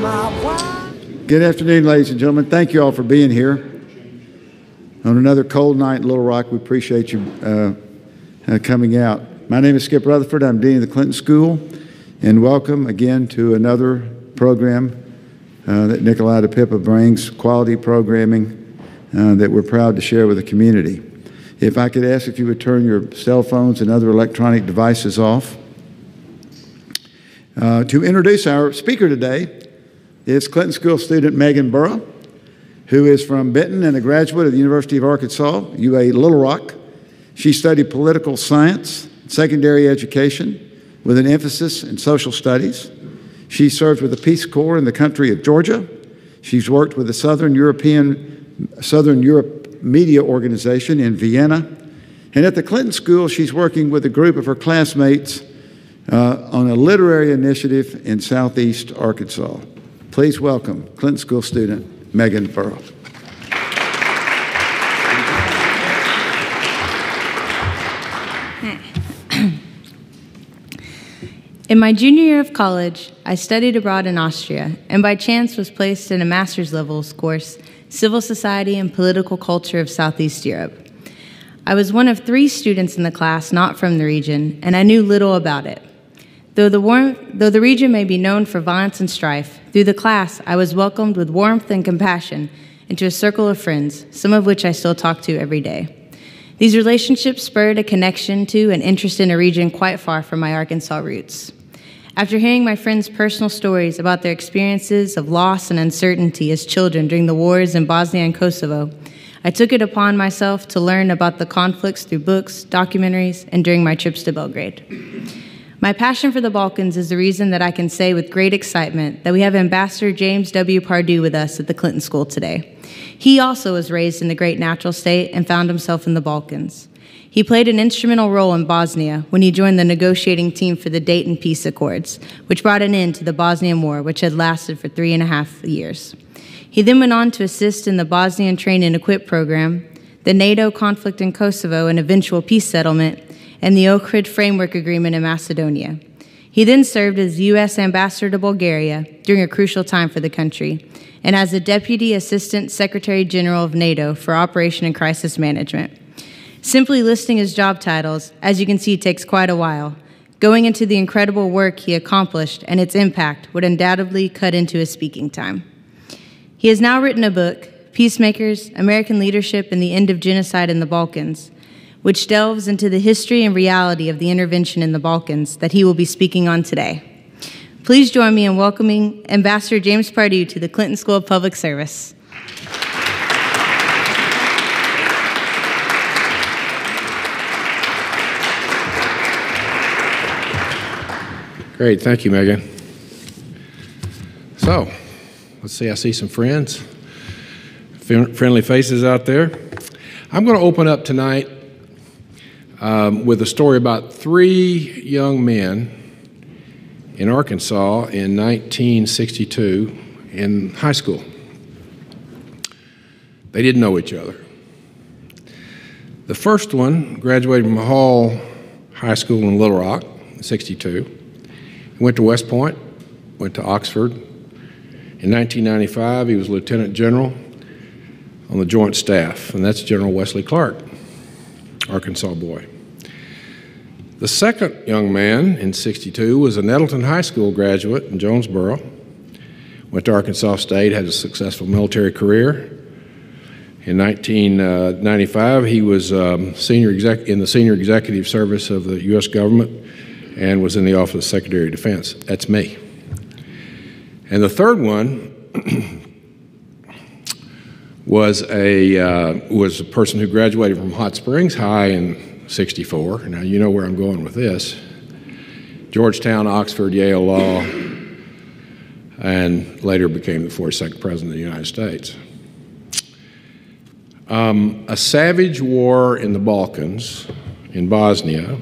Good afternoon, ladies and gentlemen. Thank you all for being here. On another cold night in Little Rock, we appreciate you uh, uh, coming out. My name is Skip Rutherford. I'm Dean of the Clinton School, and welcome again to another program uh, that Nikolai Pippa brings, quality programming uh, that we're proud to share with the community. If I could ask if you would turn your cell phones and other electronic devices off. Uh, to introduce our speaker today is Clinton School student Megan Burrow, who is from Benton and a graduate of the University of Arkansas, UA Little Rock. She studied political science, secondary education, with an emphasis in social studies. She served with the Peace Corps in the country of Georgia. She's worked with the Southern European, Southern Europe Media Organization in Vienna. And at the Clinton School, she's working with a group of her classmates uh, on a literary initiative in Southeast Arkansas. Please welcome Clinton School student Megan Burrow. In my junior year of college, I studied abroad in Austria and by chance was placed in a master's levels course, Civil Society and Political Culture of Southeast Europe. I was one of three students in the class not from the region, and I knew little about it. Though the, though the region may be known for violence and strife, through the class I was welcomed with warmth and compassion into a circle of friends, some of which I still talk to every day. These relationships spurred a connection to and interest in a region quite far from my Arkansas roots. After hearing my friends' personal stories about their experiences of loss and uncertainty as children during the wars in Bosnia and Kosovo, I took it upon myself to learn about the conflicts through books, documentaries, and during my trips to Belgrade. My passion for the Balkans is the reason that I can say with great excitement that we have Ambassador James W. Pardew with us at the Clinton School today. He also was raised in the great natural state and found himself in the Balkans. He played an instrumental role in Bosnia when he joined the negotiating team for the Dayton Peace Accords, which brought an end to the Bosnian War, which had lasted for three and a half years. He then went on to assist in the Bosnian Train and Equip program, the NATO conflict in Kosovo and eventual peace settlement, and the Ohrid Framework Agreement in Macedonia. He then served as U.S. Ambassador to Bulgaria during a crucial time for the country, and as the Deputy Assistant Secretary General of NATO for Operation and Crisis Management. Simply listing his job titles, as you can see, takes quite a while. Going into the incredible work he accomplished and its impact would undoubtedly cut into his speaking time. He has now written a book, Peacemakers American Leadership and the End of Genocide in the Balkans, which delves into the history and reality of the intervention in the Balkans that he will be speaking on today. Please join me in welcoming Ambassador James Pardew to the Clinton School of Public Service. Great, thank you, Megan. So, let's see, I see some friends, friendly faces out there. I'm going to open up tonight um, with a story about three young men in Arkansas in 1962 in high school. They didn't know each other. The first one graduated from Hall High School in Little Rock in 62. He went to West Point, went to Oxford. In 1995, he was lieutenant general on the Joint Staff, and that's General Wesley Clark, Arkansas boy. The second young man in 62 was a Nettleton High School graduate in Jonesboro. Went to Arkansas State, had a successful military career. In 1995, he was um, senior exec- in the senior executive service of the U.S. government and was in the Office of Secretary of Defense. That's me. And the third one was a uh, was a person who graduated from Hot Springs High in 64. Now, you know where I'm going with this. Georgetown, Oxford, Yale Law, and later became the 42nd President of the United States. Um, a savage war in the Balkans, in Bosnia,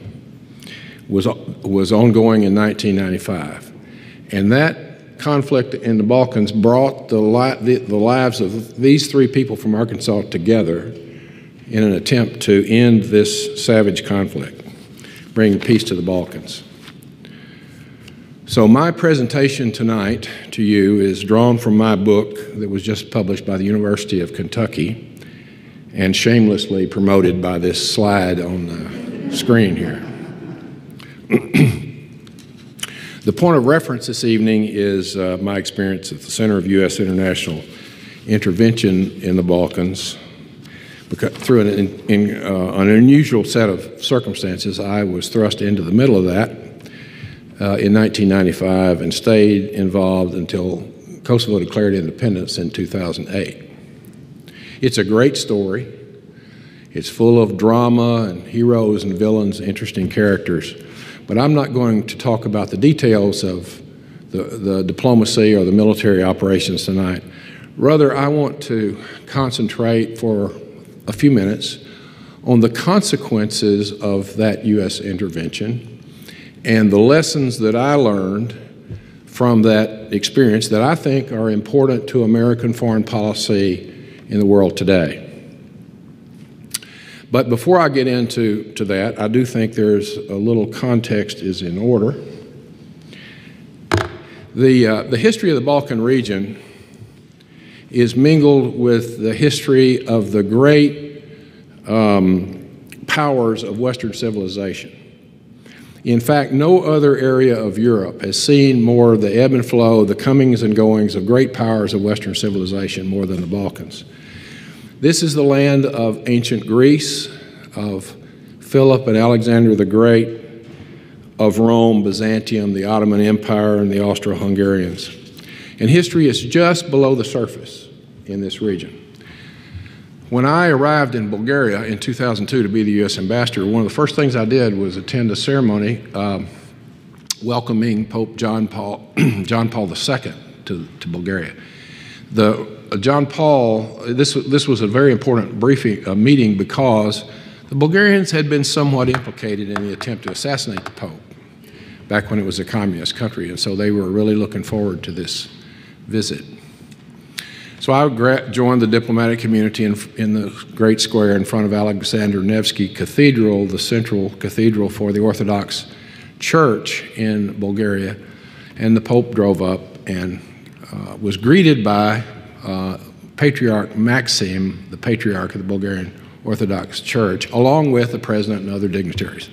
was, was ongoing in 1995. And that conflict in the Balkans brought the, li the, the lives of these three people from Arkansas together in an attempt to end this savage conflict, bring peace to the Balkans. So, my presentation tonight to you is drawn from my book that was just published by the University of Kentucky and shamelessly promoted by this slide on the screen here. the point of reference this evening is uh, my experience at the Center of U.S. International Intervention in the Balkans. Because through an, in, uh, an unusual set of circumstances, I was thrust into the middle of that uh, in 1995 and stayed involved until Kosovo declared independence in 2008. It's a great story. It's full of drama and heroes and villains, interesting characters. But I'm not going to talk about the details of the, the diplomacy or the military operations tonight. Rather, I want to concentrate for a few minutes on the consequences of that U.S. intervention and the lessons that I learned from that experience that I think are important to American foreign policy in the world today. But before I get into to that, I do think there's a little context is in order. The, uh, the history of the Balkan region is mingled with the history of the great um, powers of Western civilization. In fact, no other area of Europe has seen more of the ebb and flow, the comings and goings of great powers of Western civilization more than the Balkans. This is the land of ancient Greece, of Philip and Alexander the Great, of Rome, Byzantium, the Ottoman Empire, and the Austro Hungarians. And history is just below the surface in this region. When I arrived in Bulgaria in 2002 to be the U.S. ambassador, one of the first things I did was attend a ceremony um, welcoming Pope John Paul, John Paul II to, to Bulgaria. The, John Paul, this, this was a very important briefing uh, meeting because the Bulgarians had been somewhat implicated in the attempt to assassinate the Pope back when it was a communist country, and so they were really looking forward to this visit. So I joined the diplomatic community in, in, the great square in front of Alexander Nevsky Cathedral, the central cathedral for the Orthodox Church in Bulgaria. And the Pope drove up and uh, was greeted by uh, Patriarch Maxim, the Patriarch of the Bulgarian Orthodox Church, along with the President and other dignitaries.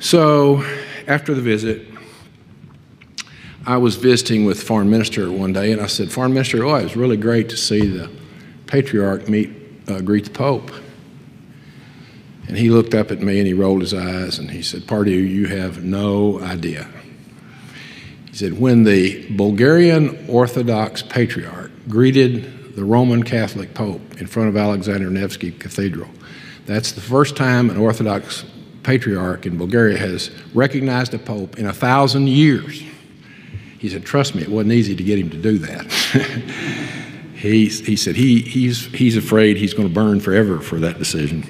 So after the visit, I was visiting with foreign minister one day, and I said, "Foreign minister, oh, it was really great to see the patriarch meet uh, greet the pope." And he looked up at me and he rolled his eyes and he said, "Pardew, you have no idea." He said, "When the Bulgarian Orthodox patriarch greeted the Roman Catholic pope in front of Alexander Nevsky Cathedral, that's the first time an Orthodox patriarch in Bulgaria has recognized a pope in a thousand years." He said, Trust me, it wasn't easy to get him to do that. he, he said he, he's, he's afraid he's going to burn forever for that decision.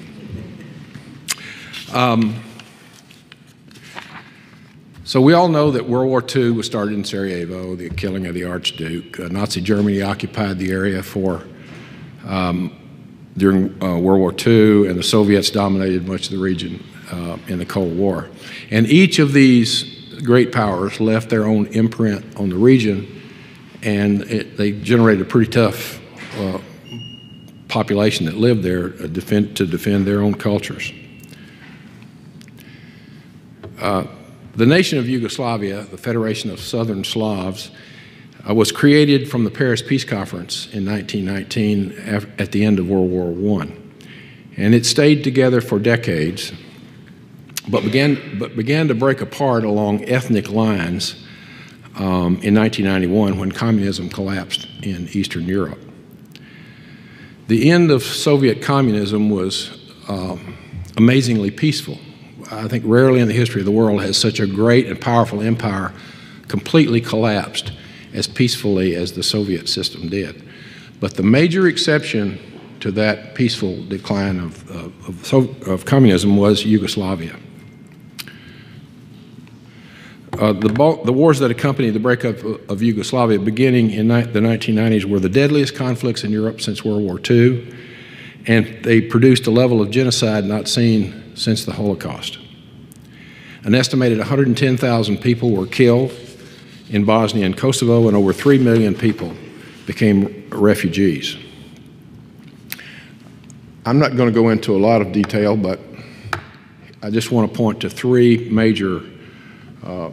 Um, so we all know that World War II was started in Sarajevo, the killing of the Archduke. Uh, Nazi Germany occupied the area for um, during uh, World War II, and the Soviets dominated much of the region uh, in the Cold War. And each of these great powers left their own imprint on the region, and it, they generated a pretty tough uh, population that lived there uh, defend, to defend their own cultures. The nation of Yugoslavia, the Federation of Southern Slavs, uh, was created from the Paris Peace Conference in 1919 at the end of World War I. And it stayed together for decades but began, but began to break apart along ethnic lines um, in 1991 when communism collapsed in Eastern Europe. The end of Soviet communism was um, amazingly peaceful. I think rarely in the history of the world has such a great and powerful empire completely collapsed as peacefully as the Soviet system did. But the major exception to that peaceful decline of, of, of, of communism was Yugoslavia. Uh, the, the, wars that accompanied the breakup of Yugoslavia beginning in the 1990s were the deadliest conflicts in Europe since World War II, and they produced a level of genocide not seen since the Holocaust. An estimated 110,000 people were killed in Bosnia and Kosovo, and over 3 million people became refugees. I'm not going to go into a lot of detail, but I just want to point to three major uh,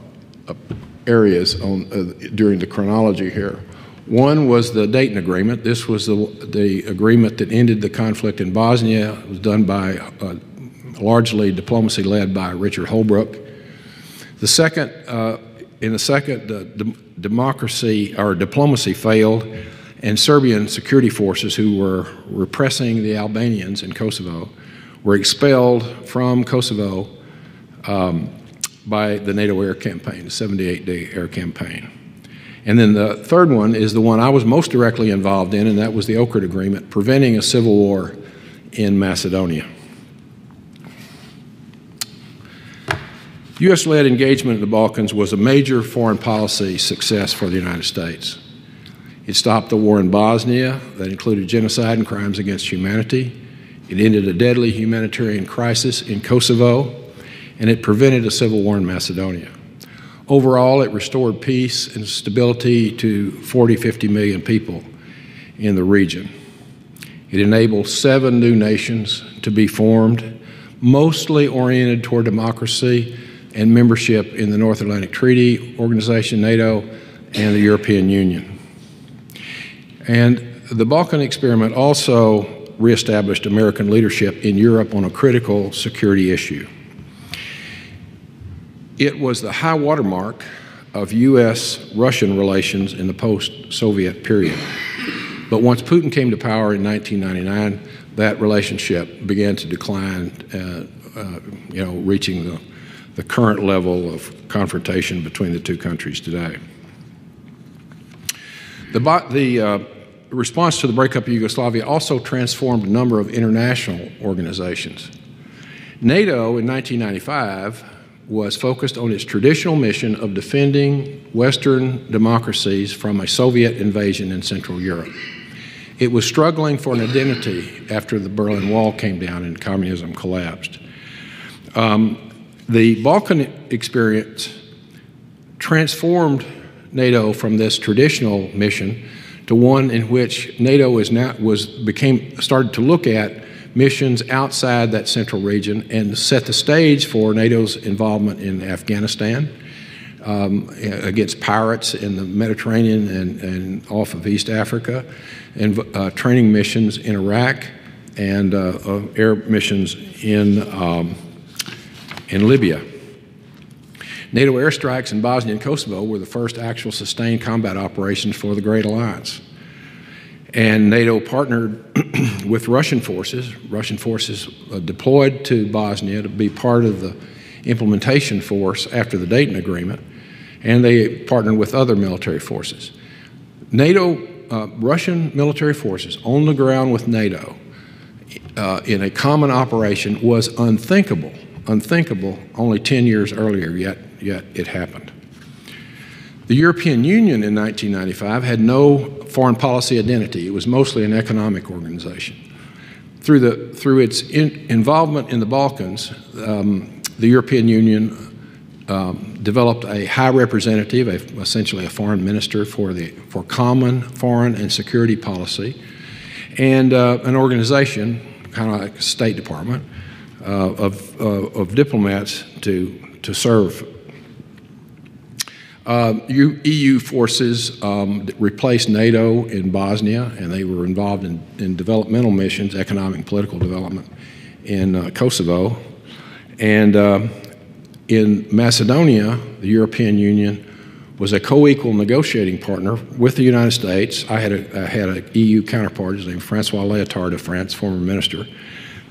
areas on, uh, during the chronology here. One was the Dayton Agreement. This was the, the agreement that ended the conflict in Bosnia. It was done by uh, largely diplomacy led by Richard Holbrooke. The second, uh, in the second, the democracy or diplomacy failed, and Serbian security forces who were repressing the Albanians in Kosovo were expelled from Kosovo um, by the NATO air campaign, the 78 day air campaign. And then the third one is the one I was most directly involved in, and that was the Ohrid Agreement, preventing a civil war in Macedonia. U.S. led engagement in the Balkans was a major foreign policy success for the United States. It stopped the war in Bosnia that included genocide and crimes against humanity. It ended a deadly humanitarian crisis in Kosovo, and it prevented a civil war in Macedonia. Overall, it restored peace and stability to 40, 50 million people in the region. It enabled seven new nations to be formed, mostly oriented toward democracy and membership in the North Atlantic Treaty Organization, NATO, and the European Union. And the Balkan experiment also reestablished American leadership in Europe on a critical security issue. It was the high watermark of U.S. Russian relations in the post Soviet period. But once Putin came to power in 1999, that relationship began to decline, uh, uh, you know, reaching the, the current level of confrontation between the two countries today. The, the uh, response to the breakup of Yugoslavia also transformed a number of international organizations. NATO in 1995 was focused on its traditional mission of defending Western democracies from a Soviet invasion in Central Europe. It was struggling for an identity after the Berlin Wall came down and communism collapsed. Um, the Balkan experience transformed NATO from this traditional mission to one in which NATO is now was became started to look at missions outside that central region and set the stage for NATO's involvement in Afghanistan um, against pirates in the Mediterranean and, and, off of East Africa, and uh, training missions in Iraq and uh, uh, air missions in, um, in Libya. NATO airstrikes in Bosnia and Kosovo were the first actual sustained combat operations for the Great Alliance. And NATO partnered with Russian forces. Russian forces uh, deployed to Bosnia to be part of the implementation force after the Dayton Agreement, and they partnered with other military forces. NATO, uh, Russian military forces on the ground with NATO uh, in a common operation was unthinkable, unthinkable only 10 years earlier, yet, yet it happened. The European Union in 1995 had no foreign policy identity. It was mostly an economic organization. Through, the, through its in, involvement in the Balkans, um, the European Union um, developed a high representative, a, essentially a foreign minister for, the, for common foreign and security policy, and uh, an organization, kind of like a State Department, of, uh, of diplomats to, to serve uh, EU forces um, replaced NATO in Bosnia, and they were involved in, in developmental missions, economic and political development in uh, Kosovo. And uh, in Macedonia, the European Union was a co-equal negotiating partner with the United States. I had a, I had an EU counterpart, his name Francois Léotard of France, former minister,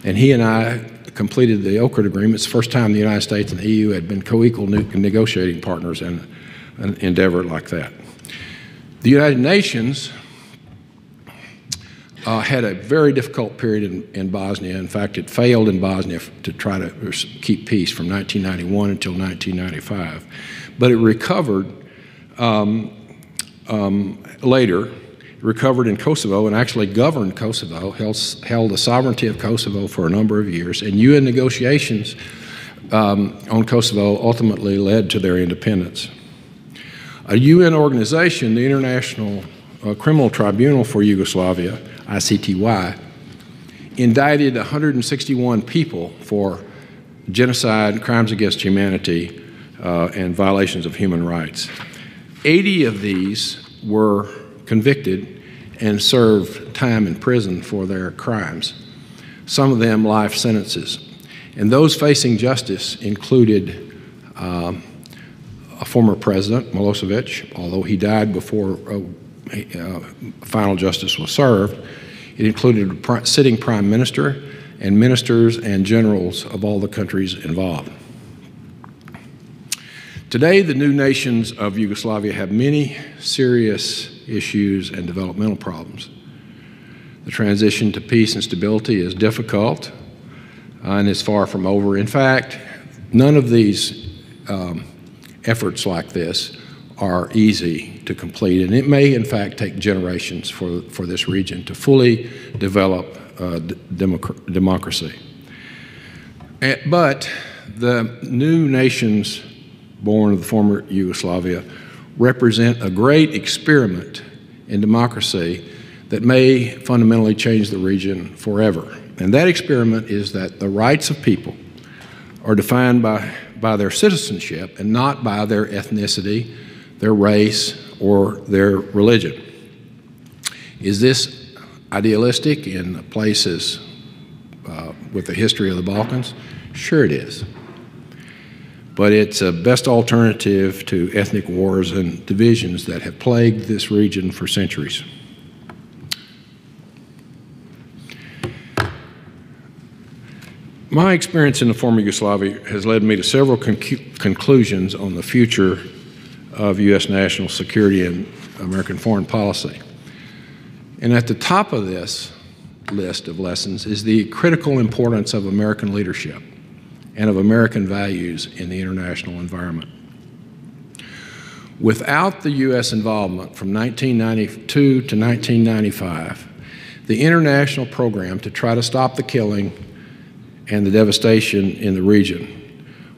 and he and I completed the Ohrid Agreement. It's the first time the United States and the EU had been co-equal negotiating partners, and an endeavor like that. The United Nations uh, had a very difficult period in, in, Bosnia. In fact, it failed in Bosnia to try to keep peace from 1991 until 1995. But it recovered um, um, later, recovered in Kosovo and actually governed Kosovo, held, held the sovereignty of Kosovo for a number of years, and UN negotiations um, on Kosovo ultimately led to their independence. A UN organization, the International uh, Criminal Tribunal for Yugoslavia, ICTY, indicted 161 people for genocide, crimes against humanity, uh, and violations of human rights. 80 of these were convicted and served time in prison for their crimes, some of them life sentences. And those facing justice included um, a former president, Milosevic, although he died before uh, uh, final justice was served. It included a sitting prime minister and ministers and generals of all the countries involved. Today, the new nations of Yugoslavia have many serious issues and developmental problems. The transition to peace and stability is difficult uh, and is far from over. In fact, none of these um, efforts like this are easy to complete, and it may, in fact, take generations for, for this region to fully develop uh, democ democracy. And, but the new nations born of the former Yugoslavia represent a great experiment in democracy that may fundamentally change the region forever. And that experiment is that the rights of people are defined by, by their citizenship and not by their ethnicity, their race, or their religion. Is this idealistic in places uh, with the history of the Balkans? Sure, it is. But it's a best alternative to ethnic wars and divisions that have plagued this region for centuries. My experience in the former Yugoslavia has led me to several conclusions on the future of U.S. national security and American foreign policy. And at the top of this list of lessons is the critical importance of American leadership and of American values in the international environment. Without the U.S. involvement from 1992 to 1995, the international program to try to stop the killing and the devastation in the region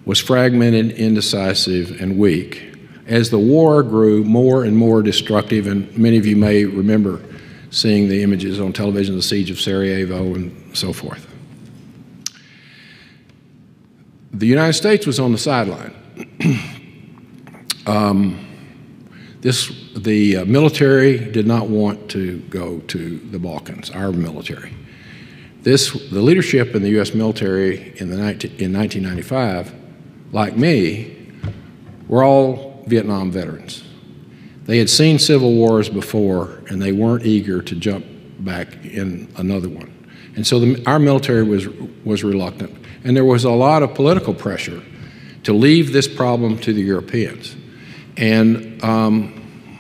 was fragmented, indecisive, and weak as the war grew more and more destructive. And many of you may remember seeing the images on television the siege of Sarajevo and so forth. The United States was on the sideline. um, this, the uh, military did not want to go to the Balkans, our military. This, the leadership in the U.S. military in, the 19, in 1995, like me, were all Vietnam veterans. They had seen civil wars before, and they weren't eager to jump back in another one. And so the, our military was, was reluctant. And there was a lot of political pressure to leave this problem to the Europeans. And um,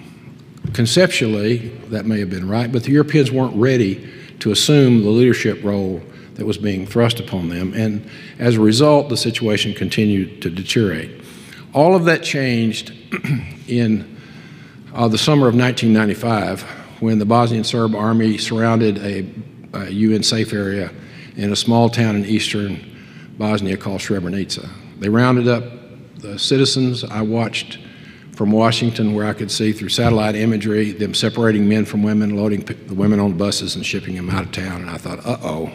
conceptually, that may have been right, but the Europeans weren't ready to assume the leadership role that was being thrust upon them. And as a result, the situation continued to deteriorate. All of that changed in uh, the summer of 1995 when the Bosnian Serb army surrounded a, a UN safe area in a small town in eastern Bosnia called Srebrenica. They rounded up the citizens. I watched from Washington, where I could see through satellite imagery them separating men from women, loading the women on buses and shipping them out of town. And I thought, uh oh,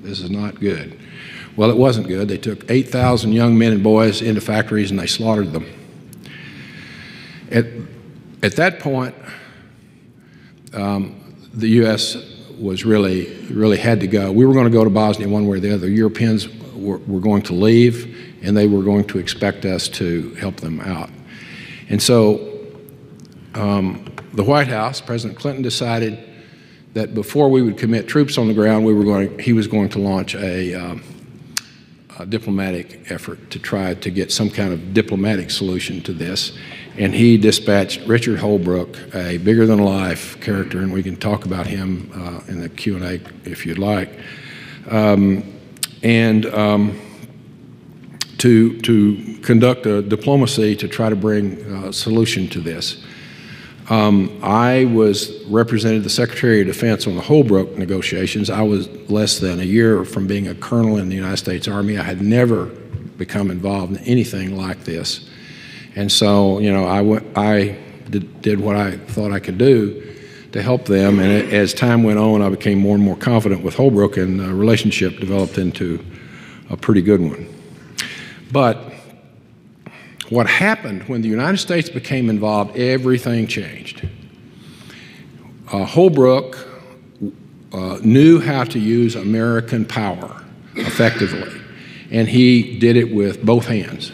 this is not good. Well, it wasn't good. They took 8,000 young men and boys into factories and they slaughtered them. At, at that point, um, the U.S. was really, really had to go. We were going to go to Bosnia one way or the other. Europeans were, were going to leave, and they were going to expect us to help them out. And so um, the White House, President Clinton decided that before we would commit troops on the ground, we were going, he was going to launch a, um, a diplomatic effort to try to get some kind of diplomatic solution to this. And he dispatched Richard Holbrooke, a bigger-than-life character, and we can talk about him uh, in the Q&A if you'd like. Um, and um, to, to conduct a diplomacy to try to bring a solution to this. Um, I was represented the Secretary of Defense on the Holbrooke negotiations. I was less than a year from being a colonel in the United States Army. I had never become involved in anything like this. And so, you know, I, went, I did, did what I thought I could do to help them. And as time went on, I became more and more confident with Holbrooke, and the relationship developed into a pretty good one. But what happened when the United States became involved, everything changed. Uh, Holbrooke uh, knew how to use American power effectively, and he did it with both hands.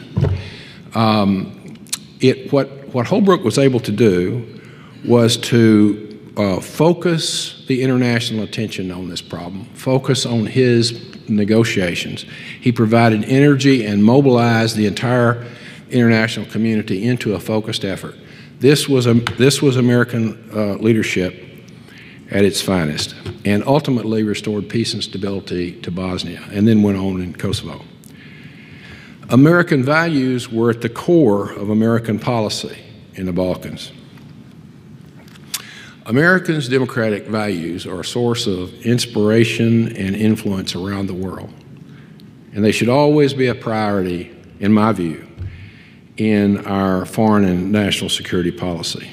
Um, it, what, what Holbrooke was able to do was to uh, focus the international attention on this problem, focus on his negotiations. He provided energy and mobilized the entire international community into a focused effort. This was, a, this was American uh, leadership at its finest and ultimately restored peace and stability to Bosnia and then went on in Kosovo. American values were at the core of American policy in the Balkans. Americans' democratic values are a source of inspiration and influence around the world. And they should always be a priority, in my view, in our foreign and national security policy.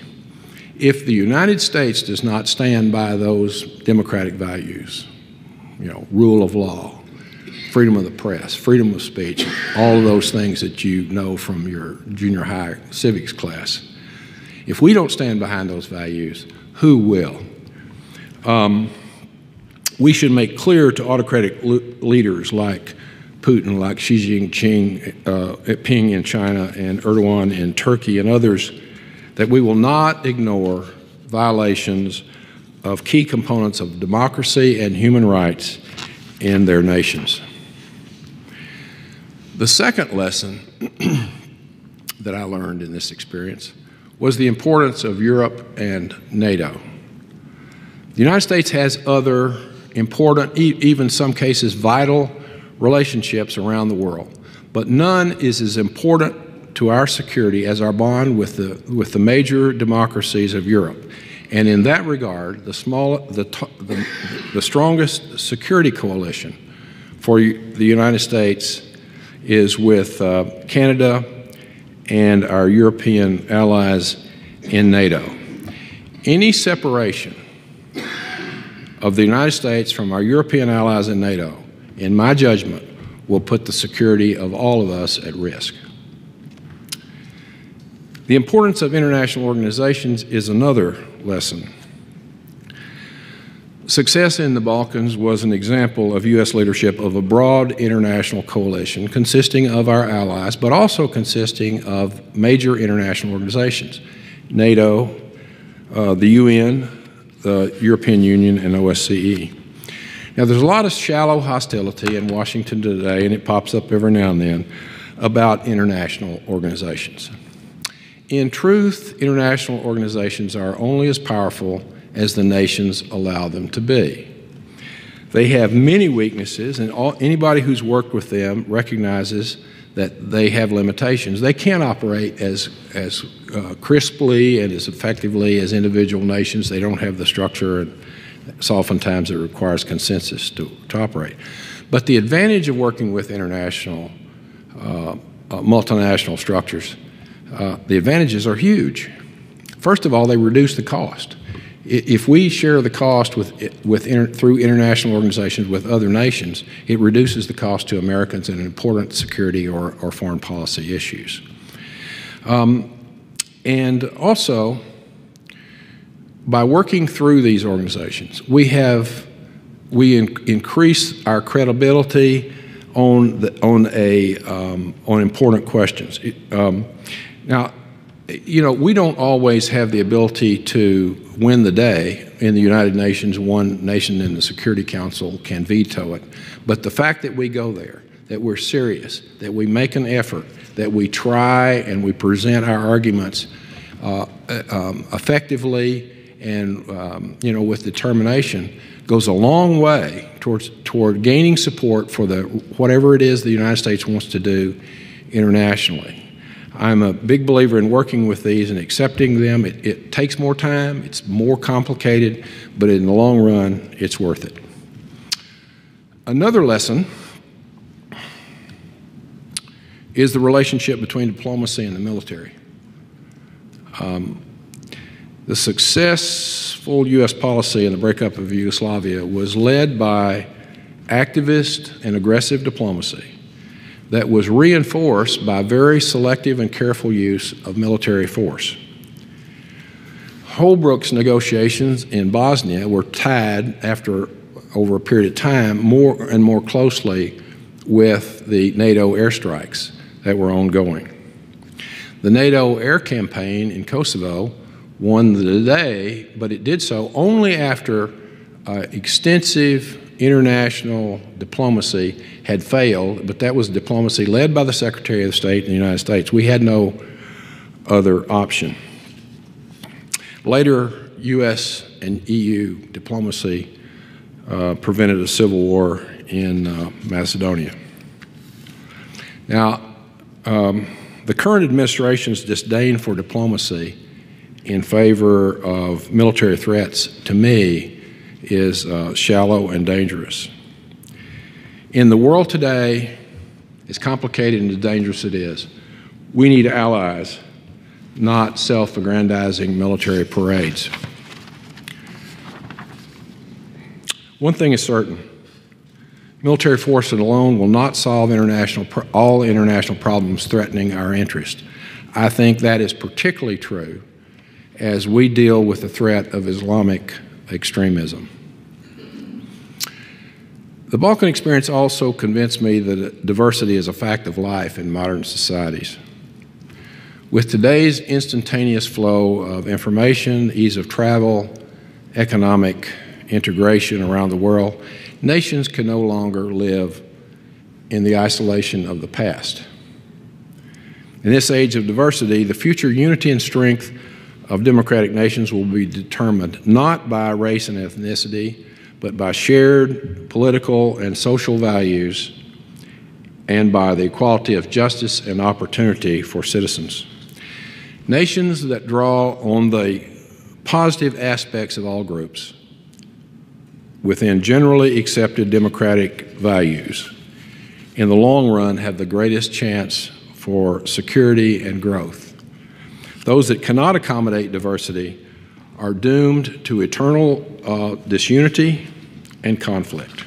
If the United States does not stand by those democratic values, you know, rule of law, freedom of the press, freedom of speech, all of those things that you know from your junior high civics class, if we don't stand behind those values, who will? Um, we should make clear to autocratic leaders like Putin, like Xi Jinping uh, Ping in China, and Erdogan in Turkey, and others, that we will not ignore violations of key components of democracy and human rights in their nations. The second lesson that I learned in this experience was the importance of Europe and NATO. The United States has other important, even some cases vital relationships around the world. But none is as important to our security as our bond with the, with the major democracies of Europe. And in that regard, the, small, the, the, the strongest security coalition for the United States is with uh, Canada and our European allies in NATO. Any separation of the United States from our European allies in NATO in my judgment, will put the security of all of us at risk. The importance of international organizations is another lesson. Success in the Balkans was an example of U.S. leadership of a broad international coalition consisting of our allies, but also consisting of major international organizations NATO, uh, the UN, the European Union, and OSCE. Now, there's a lot of shallow hostility in Washington today, and it pops up every now and then, about international organizations. In truth, international organizations are only as powerful as the nations allow them to be. They have many weaknesses, and all, anybody who's worked with them recognizes that they have limitations. They can't operate as, as uh, crisply and as effectively as individual nations. They don't have the structure and so oftentimes it requires consensus to, to operate. But the advantage of working with international, uh, uh, multinational structures, uh, the advantages are huge. First of all, they reduce the cost. If we share the cost with, with inter, through international organizations with other nations, it reduces the cost to Americans in important security or, or foreign policy issues. Um, and also, by working through these organizations, we have we in, increase our credibility on the, on a um, on important questions. Um, now, you know, we don't always have the ability to win the day in the United Nations. One nation in the Security Council can veto it, but the fact that we go there, that we're serious, that we make an effort, that we try and we present our arguments uh, um, effectively and um, you know with determination goes a long way towards toward gaining support for the whatever it is the United States wants to do internationally. I'm a big believer in working with these and accepting them. It, it takes more time, it's more complicated, but in the long run, it's worth it. Another lesson is the relationship between diplomacy and the military. Um, the successful U.S. policy in the breakup of Yugoslavia was led by activist and aggressive diplomacy that was reinforced by very selective and careful use of military force. Holbrooke's negotiations in Bosnia were tied after over a period of time more and more closely with the NATO airstrikes that were ongoing. The NATO air campaign in Kosovo won the day, but it did so only after uh, extensive international diplomacy had failed, but that was diplomacy led by the Secretary of State in the United States. We had no other option. Later, U.S. and EU diplomacy uh, prevented a civil war in uh, Macedonia. Now, um, the current administration's disdain for diplomacy in favor of military threats, to me, is uh, shallow and dangerous. In the world today, as complicated and as dangerous it is, we need allies, not self aggrandizing military parades. One thing is certain military force alone will not solve international, all international problems threatening our interest. I think that is particularly true as we deal with the threat of Islamic extremism. The Balkan experience also convinced me that diversity is a fact of life in modern societies. With today's instantaneous flow of information, ease of travel, economic integration around the world, nations can no longer live in the isolation of the past. In this age of diversity, the future unity and strength of democratic nations will be determined not by race and ethnicity, but by shared political and social values and by the equality of justice and opportunity for citizens. Nations that draw on the positive aspects of all groups within generally accepted democratic values in the long run have the greatest chance for security and growth. Those that cannot accommodate diversity are doomed to eternal uh, disunity and conflict.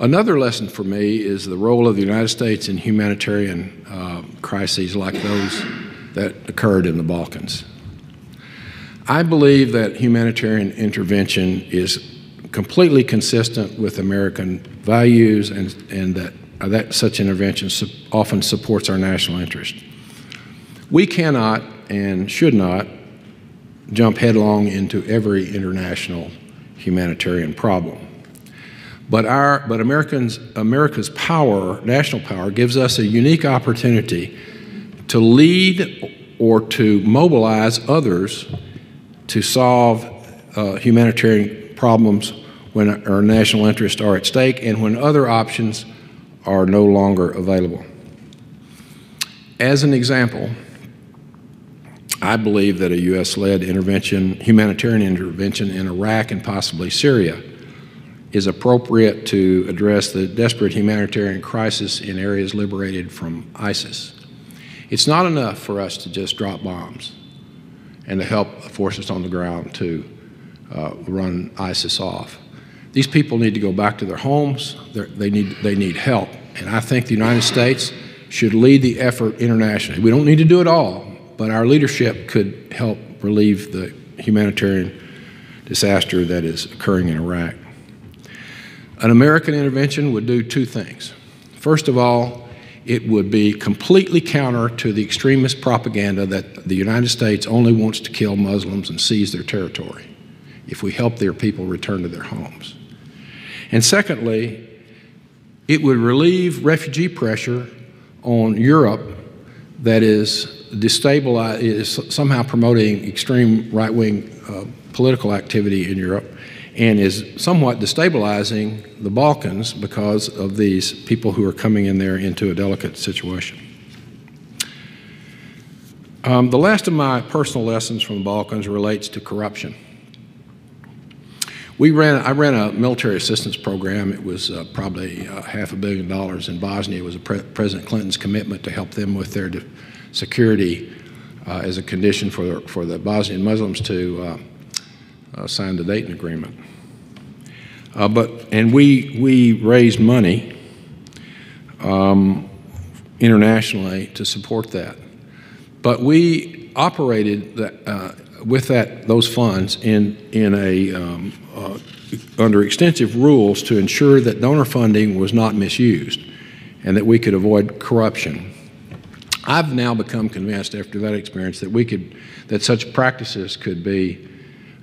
Another lesson for me is the role of the United States in humanitarian uh, crises like those that occurred in the Balkans. I believe that humanitarian intervention is completely consistent with American values and, and that, that such intervention su often supports our national interest. We cannot and should not jump headlong into every international humanitarian problem. But, our, but Americans, America's power, national power, gives us a unique opportunity to lead or to mobilize others to solve uh, humanitarian problems when our national interests are at stake and when other options are no longer available. As an example, I believe that a U.S. led intervention, humanitarian intervention in Iraq and possibly Syria is appropriate to address the desperate humanitarian crisis in areas liberated from ISIS. It's not enough for us to just drop bombs and to help forces on the ground to uh, run ISIS off. These people need to go back to their homes. They need, they need help. And I think the United States should lead the effort internationally. We don't need to do it all, but our leadership could help relieve the humanitarian disaster that is occurring in Iraq. An American intervention would do two things. First of all, it would be completely counter to the extremist propaganda that the United States only wants to kill Muslims and seize their territory if we help their people return to their homes. And secondly, it would relieve refugee pressure on Europe that is destabilize, is somehow promoting extreme right wing uh, political activity in Europe and is somewhat destabilizing the Balkans because of these people who are coming in there into a delicate situation. Um, the last of my personal lessons from the Balkans relates to corruption. We ran, I ran a military assistance program. It was uh, probably uh, half a billion dollars in Bosnia. It was Pre President Clinton's commitment to help them with their security uh, as a condition for the, for the Bosnian Muslims to uh, uh, sign the Dayton Agreement. Uh, but, and we, we raised money um, internationally to support that. But we operated that, with that, those funds in, in a, um, uh, under extensive rules to ensure that donor funding was not misused and that we could avoid corruption. I've now become convinced after that experience that we could, that such practices could be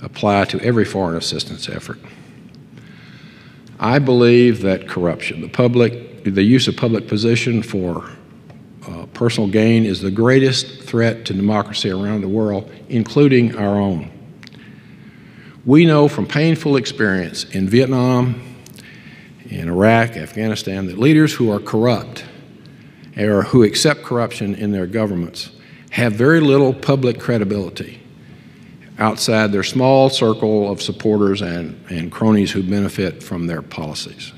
applied to every foreign assistance effort. I believe that corruption, the public, the use of public position for uh, personal gain is the greatest threat to democracy around the world, including our own. We know from painful experience in Vietnam, in Iraq, Afghanistan, that leaders who are corrupt or who accept corruption in their governments have very little public credibility outside their small circle of supporters and, and cronies who benefit from their policies.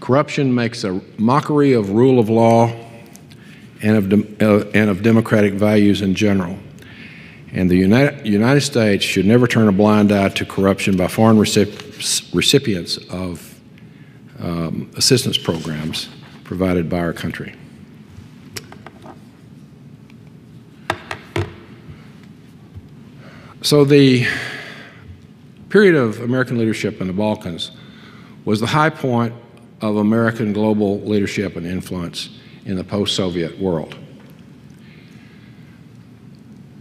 Corruption makes a mockery of rule of law and of, uh, and of democratic values in general. And the United, United States should never turn a blind eye to corruption by foreign recip- recipients of um, assistance programs provided by our country. So, the period of American leadership in the Balkans was the high point of American global leadership and influence in the post Soviet world.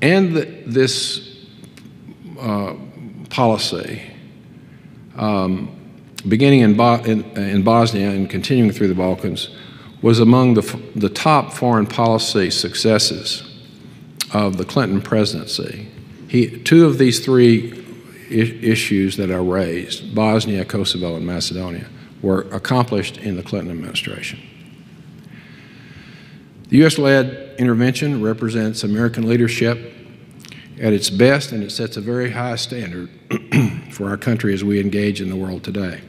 And the, this uh, policy, um, beginning in, Bo in, in, Bosnia and continuing through the Balkans, was among the, the top foreign policy successes of the Clinton presidency. He, two of these three issues that are raised, Bosnia, Kosovo, and Macedonia, were accomplished in the Clinton administration. The U.S. led intervention represents American leadership at its best, and it sets a very high standard for our country as we engage in the world today.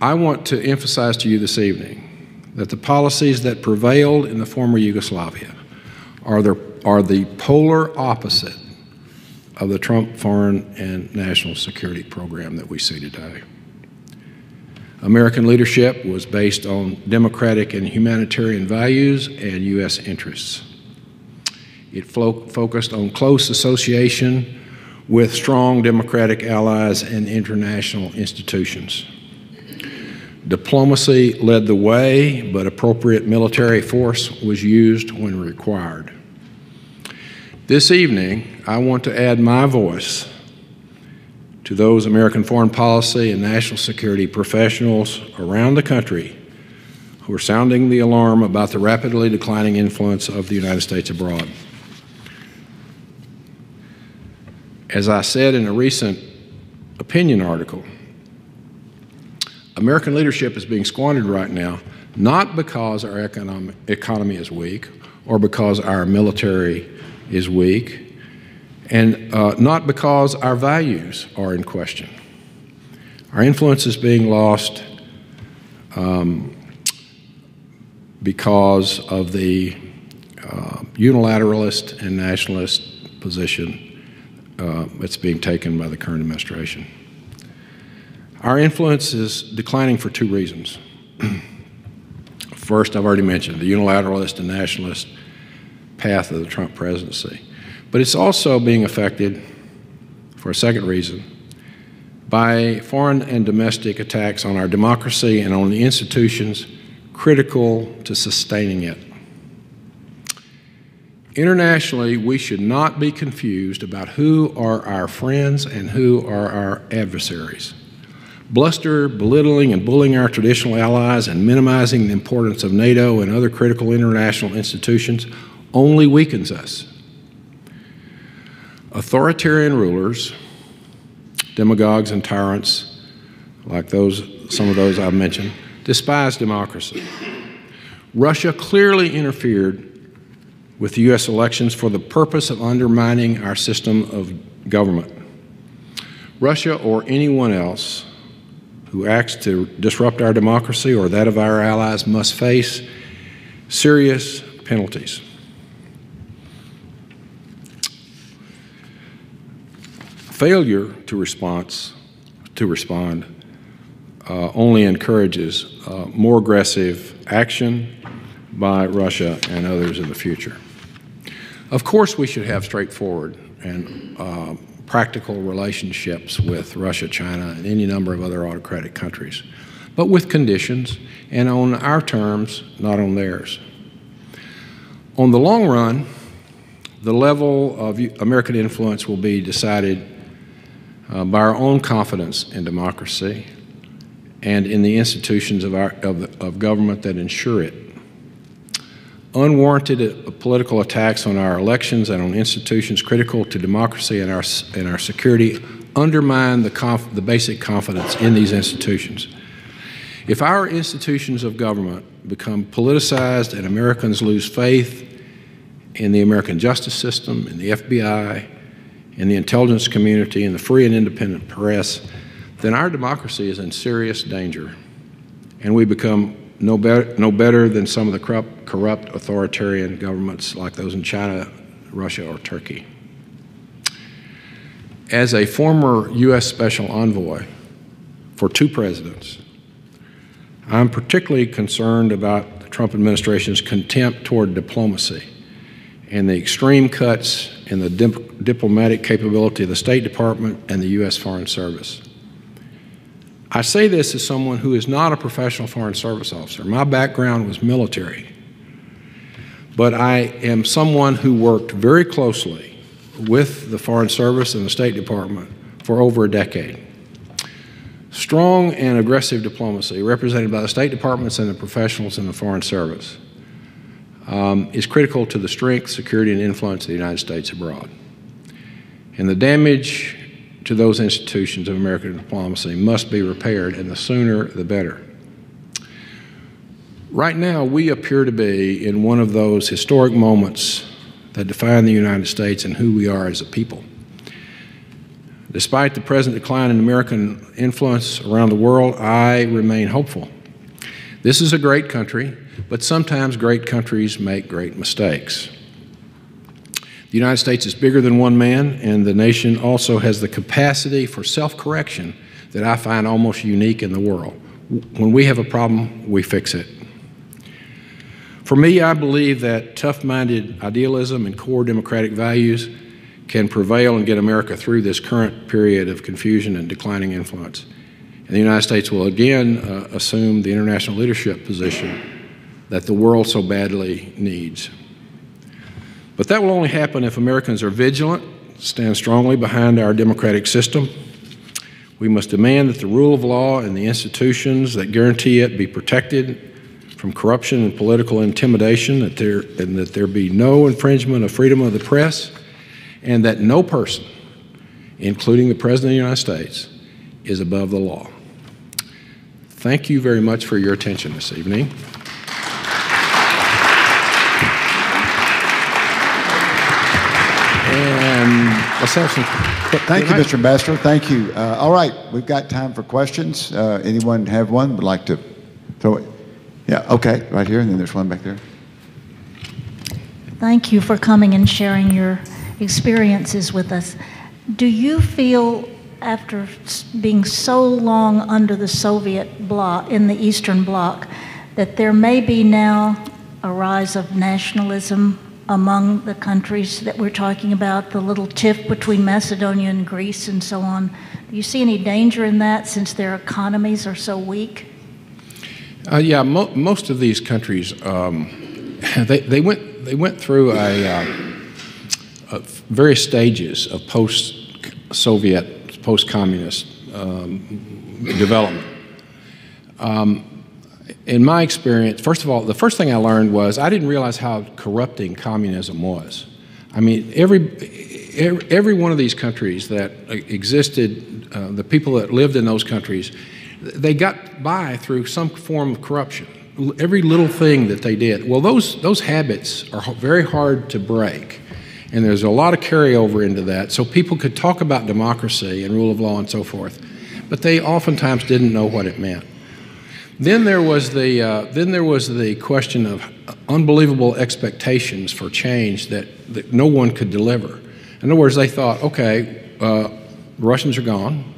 I want to emphasize to you this evening that the policies that prevailed in the former Yugoslavia are the, are the polar opposite of the Trump foreign and national security program that we see today. American leadership was based on democratic and humanitarian values and U.S. interests. It focused on close association with strong democratic allies and international institutions. Diplomacy led the way, but appropriate military force was used when required. This evening, I want to add my voice to those American foreign policy and national security professionals around the country who are sounding the alarm about the rapidly declining influence of the United States abroad. As I said in a recent opinion article, American leadership is being squandered right now, not because our economic, economy is weak or because our military is weak and uh, not because our values are in question. Our influence is being lost um, because of the uh, unilateralist and nationalist position uh, that's being taken by the current administration. Our influence is declining for two reasons. First, I've already mentioned the unilateralist and nationalist path of the Trump presidency. But it's also being affected, for a second reason, by foreign and domestic attacks on our democracy and on the institutions critical to sustaining it. Internationally, we should not be confused about who are our friends and who are our adversaries. Bluster, belittling, and bullying our traditional allies and minimizing the importance of NATO and other critical international institutions only weakens us. Authoritarian rulers, demagogues and tyrants, like those, some of those I've mentioned, despise democracy. Russia clearly interfered with the U.S. elections for the purpose of undermining our system of government. Russia or anyone else who acts to disrupt our democracy or that of our allies must face serious penalties. Failure to response to respond uh, only encourages uh, more aggressive action by Russia and others in the future. Of course, we should have straightforward and uh, practical relationships with Russia, China, and any number of other autocratic countries, but with conditions and on our terms, not on theirs. On the long run, the level of American influence will be decided uh, by our own confidence in democracy and in the institutions of, our, of, of government that ensure it. Unwarranted uh, political attacks on our elections and on institutions critical to democracy and our, and our security undermine the, the basic confidence in these institutions. If our institutions of government become politicized and Americans lose faith in the American justice system, in the FBI, in the intelligence community, in the free and independent press, then our democracy is in serious danger. And we become no, be- no better than some of the corrupt, corrupt authoritarian governments like those in China, Russia, or Turkey. As a former U.S. Special Envoy for two presidents, I'm particularly concerned about the Trump administration's contempt toward diplomacy and the extreme cuts in the dip- diplomatic capability of the State Department and the U.S. Foreign Service. I say this as someone who is not a professional Foreign Service officer. My background was military. But I am someone who worked very closely with the Foreign Service and the State Department for over a decade. Strong and aggressive diplomacy, represented by the State Departments and the professionals in the Foreign Service, um, is critical to the strength, security, and influence of the United States abroad. And the damage to those institutions of American diplomacy must be repaired, and the sooner the better. Right now, we appear to be in one of those historic moments that define the United States and who we are as a people. Despite the present decline in American influence around the world, I remain hopeful. This is a great country, but sometimes great countries make great mistakes. The United States is bigger than one man, and the nation also has the capacity for self correction that I find almost unique in the world. When we have a problem, we fix it. For me, I believe that tough minded idealism and core democratic values can prevail and get America through this current period of confusion and declining influence. And the United States will again uh, assume the international leadership position that the world so badly needs. But that will only happen if Americans are vigilant, stand strongly behind our democratic system. We must demand that the rule of law and the institutions that guarantee it be protected from corruption and political intimidation, that there, and that there be no infringement of freedom of the press, and that no person, including the President of the United States, is above the law. Thank you very much for your attention this evening. And let's have some. Thank you, Mr. Ambassador. Thank you. Uh, all right, we've got time for questions. Uh, anyone have one? Would like to throw it? Yeah. Okay. Right here, and then there's one back there. Thank you for coming and sharing your experiences with us. Do you feel, after being so long under the Soviet bloc in the Eastern Bloc, that there may be now a rise of nationalism among the countries that we're talking about, the little tiff between Macedonia and Greece and so on. Do you see any danger in that since their economies are so weak? Uh, yeah, mo- most of these countries, um, they, they, went, they went through a, uh, various stages of post-Soviet, post-communist um, development. Um, in my experience, first of all, the first thing I learned was I didn't realize how corrupting communism was. I mean, every, every, one of these countries that existed, uh, the people that lived in those countries, they got by through some form of corruption. Every little thing that they did. Well, those, those habits are very hard to break. And there's a lot of carryover into that. So people could talk about democracy and rule of law and so forth, but they oftentimes didn't know what it meant. Then there was the, uh, then there was the question of unbelievable expectations for change that, that no one could deliver. In other words, they thought, okay, uh, Russians are gone.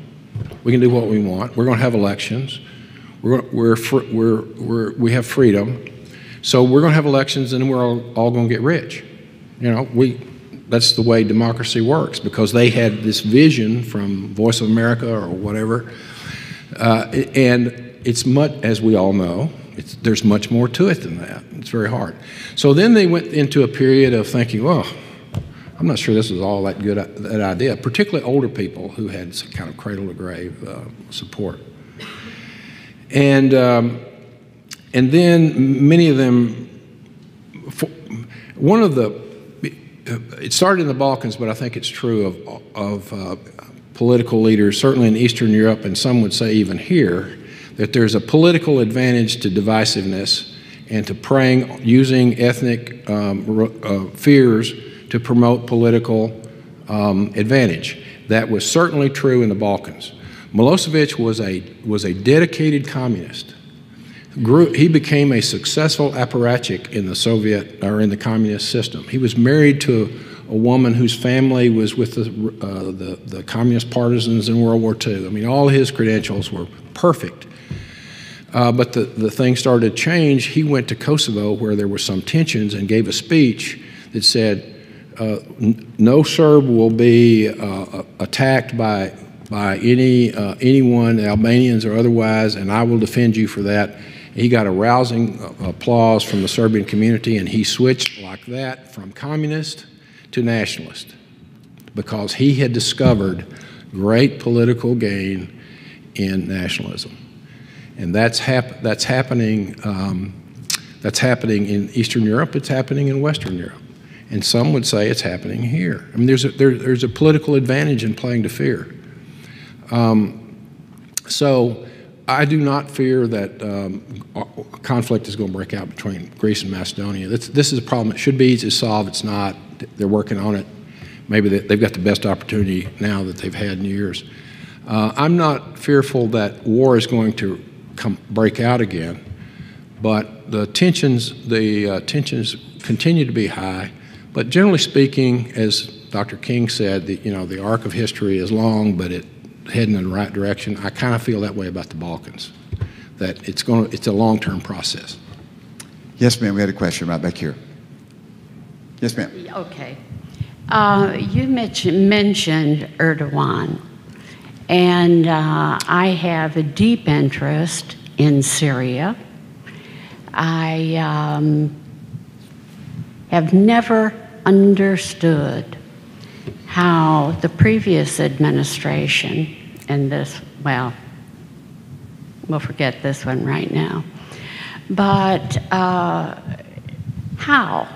We can do what we want. We're going to have elections. We're, we're, we're, we're, we have freedom. So we're going to have elections and we're all, all going to get rich. You know, we, that's the way democracy works because they had this vision from Voice of America or whatever. Uh, and it's much, as we all know, there's much more to it than that. It's very hard. So then they went into a period of thinking, well, I'm not sure this is all that good that idea, particularly older people who had some kind of cradle to grave uh, support. And, um, and then many of them, one of the, it started in the Balkans, but I think it's true of, of uh, political leaders, certainly in Eastern Europe, and some would say even here, that there's a political advantage to divisiveness and to praying using ethnic um, uh, fears to promote political um, advantage. That was certainly true in the Balkans. Milosevic was a, was a dedicated communist. Grew, he became a successful apparatchik in the Soviet or in the communist system. He was married to a, woman whose family was with the, uh, the, the communist partisans in World War II. I mean, all his credentials were perfect. Uh, but the, the thing started to change. He went to Kosovo where there were some tensions and gave a speech that said, uh, no Serb will be uh, attacked by, by any, uh, anyone, Albanians or otherwise, and I will defend you for that. He got a rousing uh, applause from the Serbian community, and he switched like that from communist to nationalist because he had discovered great political gain in nationalism. And that's, hap that's, happening, um, that's happening in Eastern Europe, it's happening in Western Europe. And some would say it's happening here. I mean, there's a, there, there's a political advantage in playing to fear. Um, so I do not fear that um, conflict is going to break out between Greece and Macedonia. This, this is a problem that should be easy to solve. It's not. They're working on it. Maybe they, have got the best opportunity now that they've had in years. Uh, I'm not fearful that war is going to come, break out again, but the tensions, the uh, tensions continue to be high. But generally speaking, as Dr. King said, the, you know, the arc of history is long, but it heading in the right direction. I kind of feel that way about the Balkans, that it's going, to, it's a long-term process. Yes, ma'am. We had a question right back here. Yes, ma'am. Okay. Uh, you mentioned, mentioned Erdogan, and uh, I have a deep interest in Syria. I um, have never understood how the previous administration and this, well, we'll forget this one right now, but uh, how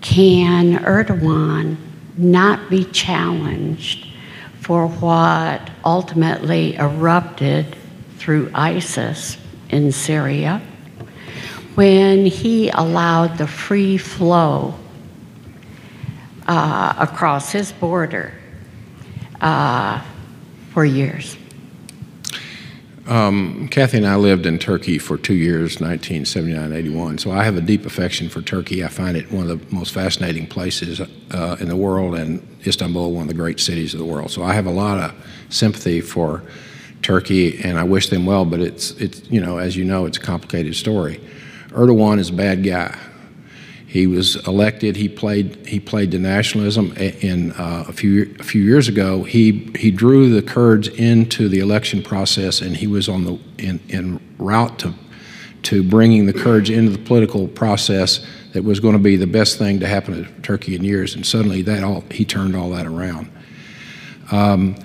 can Erdogan not be challenged for what ultimately erupted through ISIS in Syria when he allowed the free flow uh, across his border uh, for years. Um, Kathy and I lived in Turkey for two years, 1979 81. So I have a deep affection for Turkey. I find it one of the most fascinating places uh, in the world, and Istanbul, one of the great cities of the world. So I have a lot of sympathy for Turkey, and I wish them well. But it's, it's you know, as you know, it's a complicated story. Erdogan is a bad guy. He was elected. He played. He played the nationalism. In uh, a few a few years ago, he he drew the Kurds into the election process, and he was on the in, in route to to bringing the Kurds into the political process that was going to be the best thing to happen to Turkey in years. And suddenly, that all he turned all that around. Um,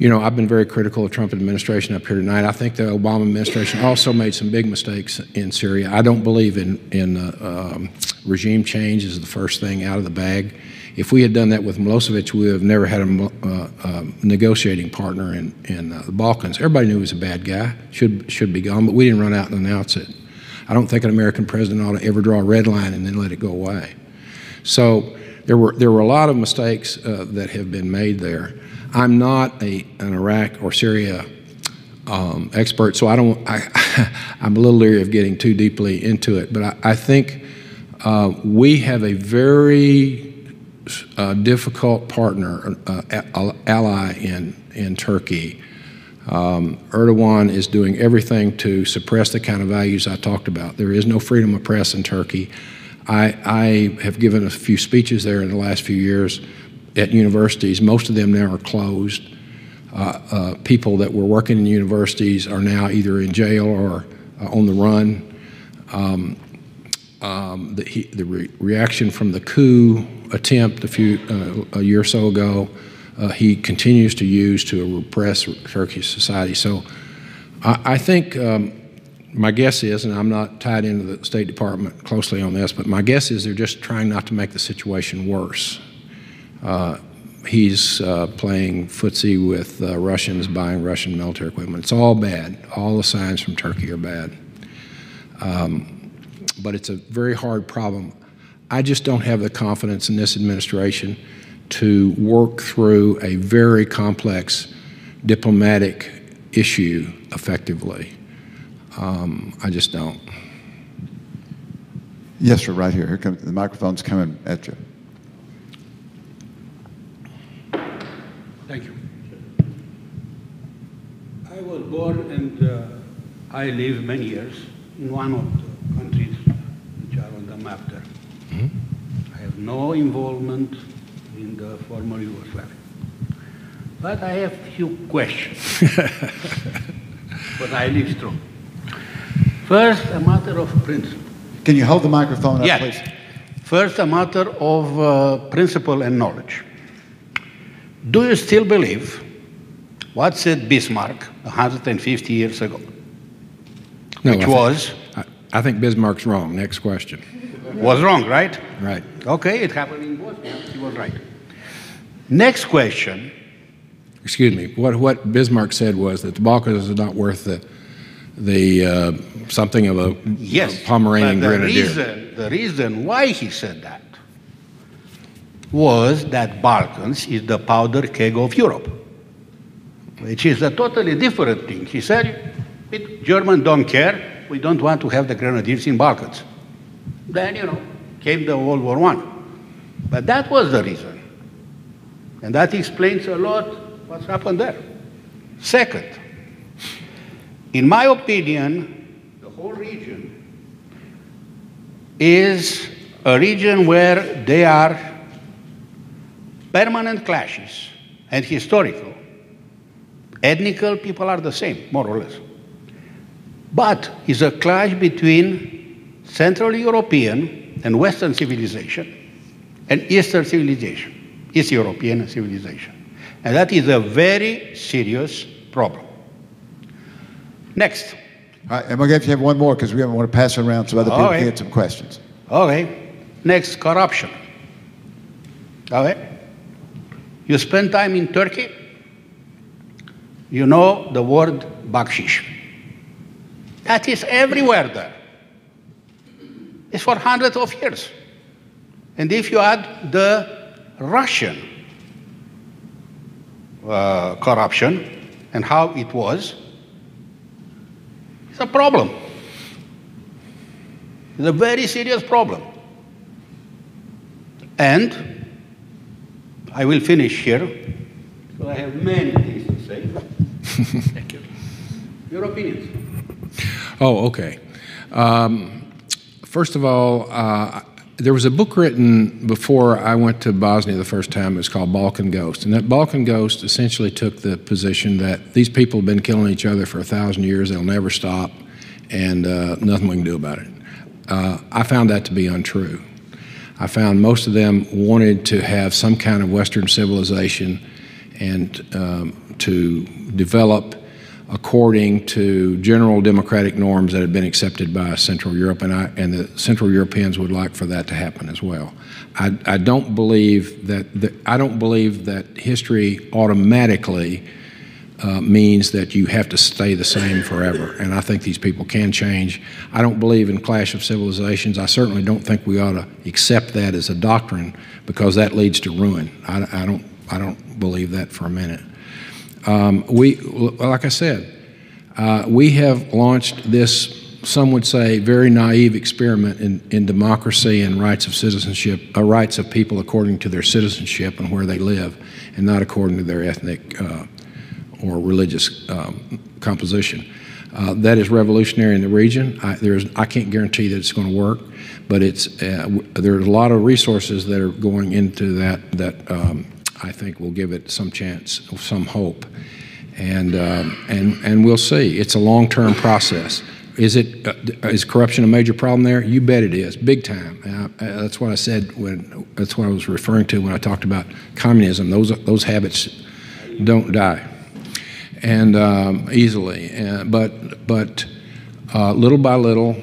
you know, I've been very critical of Trump administration up here tonight. I think the Obama administration also made some big mistakes in Syria. I don't believe in, in uh, um, regime change as the first thing out of the bag. If we had done that with Milosevic, we would have never had a uh, uh, negotiating partner in, in uh, the Balkans. Everybody knew he was a bad guy, should, should be gone, but we didn't run out and announce it. I don't think an American president ought to ever draw a red line and then let it go away. So there were there were a lot of mistakes uh, that have been made there. I'm not a an Iraq or Syria um, expert, so I don't. I, I'm a little leery of getting too deeply into it, but I, I think uh, we have a very uh, difficult partner, uh, ally in in Turkey. Um, Erdogan is doing everything to suppress the kind of values I talked about. There is no freedom of press in Turkey. I, I have given a few speeches there in the last few years at universities. Most of them now are closed. Uh, uh, people that were working in universities are now either in jail or uh, on the run. Um, um, the, he, the re reaction from the coup attempt a few uh, a year or so ago, uh, he continues to use to repress Turkish society. So I, I think um, my guess is, and I'm not tied into the State Department closely on this, but my guess is they're just trying not to make the situation worse. Uh, he's uh, playing footsie with uh, Russians buying Russian military equipment. It's all bad. All the signs from Turkey are bad. Um, but it's a very hard problem. I just don't have the confidence in this administration to work through a very complex diplomatic issue effectively. Um, I just don't. Yes, sir, right here. Here comes the microphone's coming at you. Thank you. I was born and uh, I lived many years in one of the countries which are on the map there. Mm -hmm. I have no involvement in the former Yugoslavia. But I have few questions. but I live through. First, a matter of principle. Can you hold the microphone up, yes. please? First, a matter of uh, principle and knowledge. Do you still believe what said Bismarck 150 years ago? No, which I was. Think, I, I, think Bismarck's wrong. Next question. Was wrong, right? Right. Okay, it happened in Bosnia. He was right. Next question. Excuse me. What, what Bismarck said was that the Balkans is not worth the, the uh, something of a, yes, a Pomeranian the grenadier. Reason, the reason why he said that was that Balkans is the powder keg of Europe, which is a totally different thing. He said, Germans don't care, we don't want to have the grenadiers in Balkans. Then, you know, came the World War I. But that was the reason. And that explains a lot what's happened there. Second, in my opinion, the whole region is a region where there are permanent clashes and historical. Ethnical people are the same, more or less. But it's a clash between Central European and Western civilization and Eastern civilization, East European civilization. And that is a very serious problem. Next. All right, and we'll give you one more because we want to pass it around so other people can get some questions. Okay. Next, corruption. Okay. You spend time in Turkey, you know the word bakshish. That is everywhere there. It's for hundreds of years. And if you add the Russian uh, corruption and how it was, it's a problem. It's a very serious problem. And I will finish here, because I have many things to say. Thank you. Your opinions? Oh, okay. Um, first of all, uh, there was a book written before I went to Bosnia the first time. It was called Balkan Ghost. And that Balkan Ghost essentially took the position that these people have been killing each other for a thousand years, they'll never stop, and uh, nothing we can do about it. Uh, I found that to be untrue. I found most of them wanted to have some kind of Western civilization and um, to develop according to general democratic norms that had been accepted by Central Europe, and, I, and the Central Europeans would like for that to happen as well. I, I don't believe that the, I don't believe that history automatically uh, means that you have to stay the same forever. And I think these people can change. I don't believe in clash of civilizations. I certainly don't think we ought to accept that as a doctrine because that leads to ruin. I, I don't, I don't believe that for a minute. Um, we, like I said, uh, we have launched this some would say, very naive experiment in, in democracy and rights of citizenship, uh, rights of people according to their citizenship and where they live, and not according to their ethnic uh, or religious um, composition. Uh, that is revolutionary in the region. I, there's, I can't guarantee that it's going to work, but it's, uh, there's a lot of resources that are going into that that um, I think will give it some chance, some hope. And, um, and, and we'll see. It's a long term process. Is it uh, is corruption a major problem there? You bet it is, big time. Uh, that's what I said when that's what I was referring to when I talked about communism. Those those habits don't die, and um, easily. Uh, but but uh, little by little,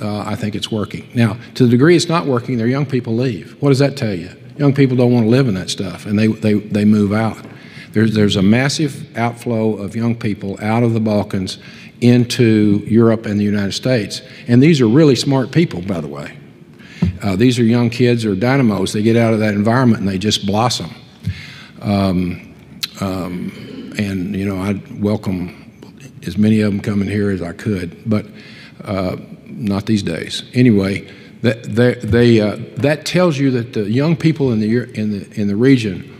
uh, I think it's working. Now, to the degree it's not working, their young people leave. What does that tell you? Young people don't want to live in that stuff, and they they they move out. There's there's a massive outflow of young people out of the Balkans into Europe and the United States. And these are really smart people, by the way. Uh, these are young kids or dynamos. They get out of that environment and they just blossom. Um, um, and, you know, I'd welcome as many of them coming here as I could, but uh, not these days. Anyway, that, they, they uh, that tells you that the young people in the, in the, in the region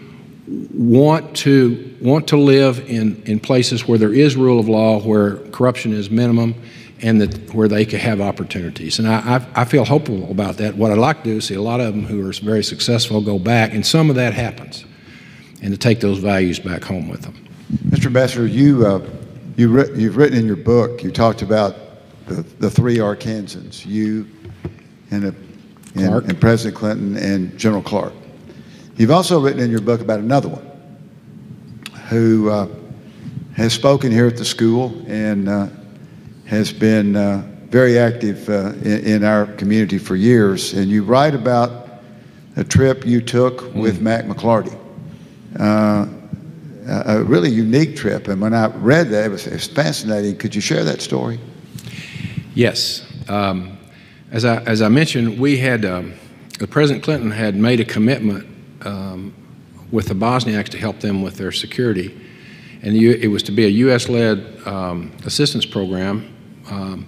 want to want to live in, in places where there is rule of law, where corruption is minimum, and that where they can have opportunities. And I, I, I, feel hopeful about that. What I'd like to do is see a lot of them who are very successful go back, and some of that happens, and to take those values back home with them. Mr. Ambassador, you, uh, you you've written in your book, you talked about the, the three Arkansans, you and, a, and, and President Clinton and General Clark. You've also written in your book about another one who uh, has spoken here at the school and uh, has been uh, very active uh, in, in, our community for years. And you write about a trip you took mm. with Mac McLarty, uh, a really unique trip. And when I read that, it was, it was fascinating. Could you share that story? Yes. Um, as, I, as I mentioned, we had, um, President Clinton had made a commitment um, with the Bosniaks to help them with their security. And it was to be a U.S. led um, assistance program. Um,